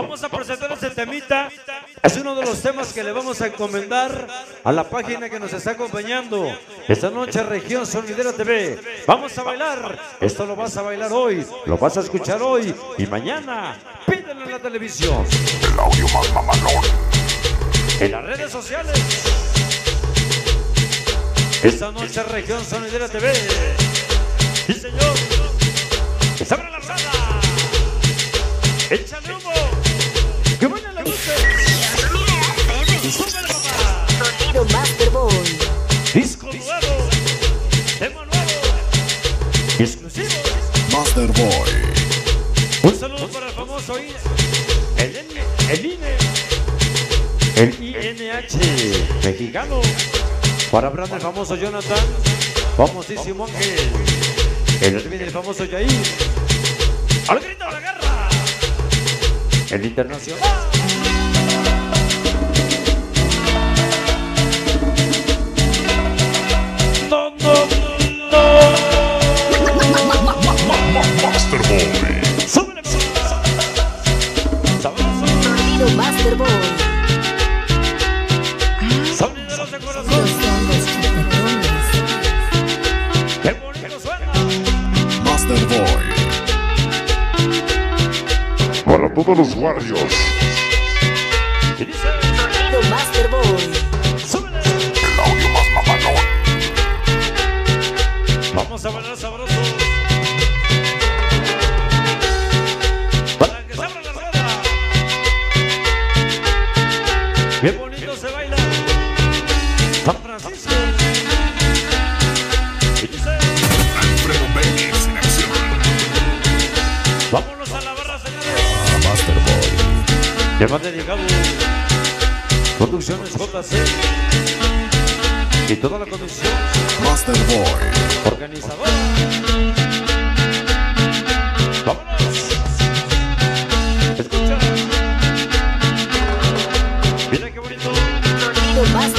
Vamos a presentar este temita. Es uno de los temas que le vamos a encomendar a la página que nos está acompañando. Esta noche Región Sonidera TV. Vamos a bailar. Esto lo vas a bailar hoy. Lo vas a escuchar hoy. Y mañana pídelo en la televisión. El audio más mamalón. En las redes sociales. Esta noche Región Sonidera TV. Sí, señor. Tema nuevo. Exclusivo. Master Boy. Un saludo para el famoso INE. El, N- el INE. El INH mexicano. Para Brand el famoso Jonathan. Famosísimo Ángel. El el famoso Yair. Al grito de la guerra. El internacional. Sonido Masterboy. Sonideros de Los corazón. los. Qué bonito suena. Master Boy. Para todos los dice, Qué bonito se baila. San Francisco. Alfredo Vélez en acción. vámonos a la barra, señores. A Master Boy. Tema dedicado. Producciones JC. Y toda la comisión Master Boy.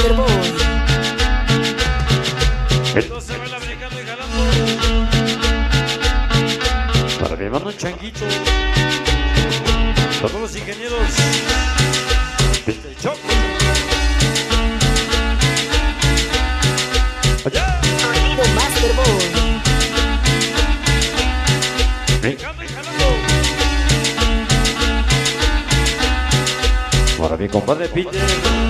Sonido Masterboy. Entonces baila y. Para mi hermano Changuito. Todos los ingenieros. Y jalando. Para mi compadre Peter.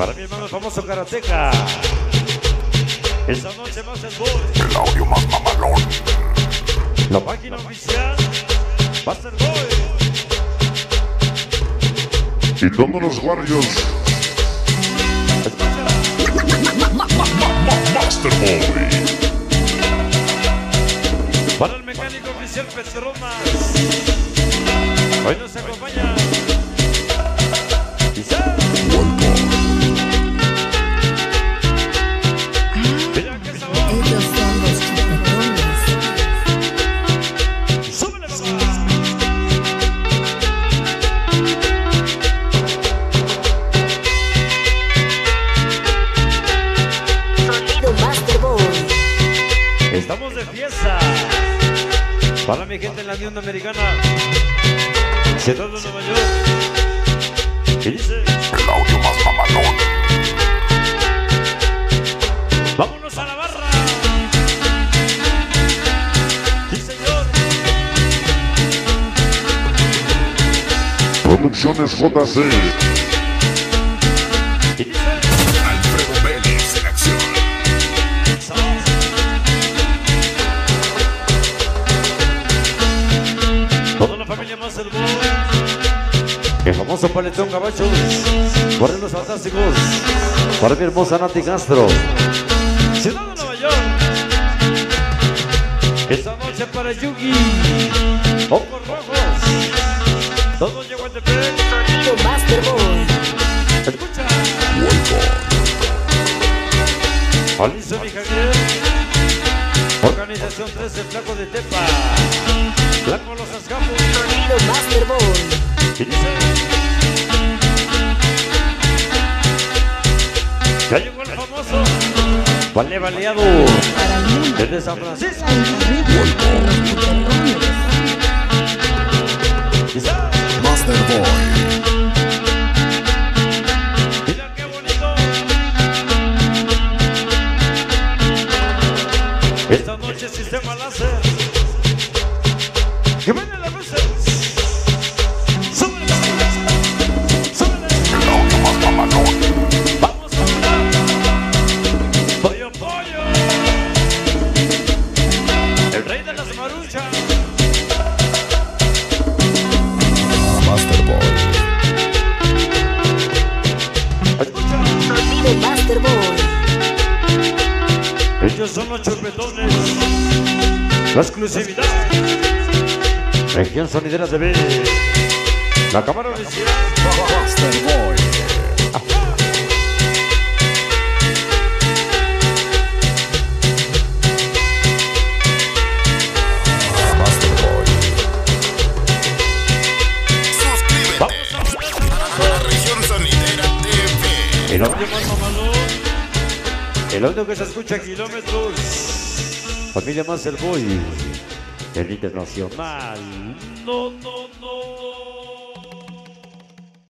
Para mi hermano el famoso karateca. Esta noche más el boy. El audio más mamalón. La página oficial. Master Boy. Y todos los. Escucha. Master Boy. Para el mecánico oficial Petromas. Para mi gente en la Unión Americana. De Nueva York. Y dice, El audio más mamalón. vámonos a la barra. Sí, señor. Producciones JC. El famoso paletón gabachos. Por los fantásticos. Para mi hermosa Nati Castro. Ciudad de Nueva York. Esta noche para Yugi. Ojos rojos. Todo llegó a Tepec. Sonido Master. Escucha. Alicia y Javier. Organización 13 Flaco de Tepa. Blanco Los Escapos. Sonido Master Boy. Y dice. Ya llegó el famoso. Vale baleado. Desde San Francisco. Master Boy. Son los chupetones. La exclusividad. Región sonidera de B. La cámara oficial. Suscríbete Vamos a la región sonidera TV. El audio más mamalón. El audio que se escucha a kilómetros. Familia Master Boy. El internacional. No, no, no.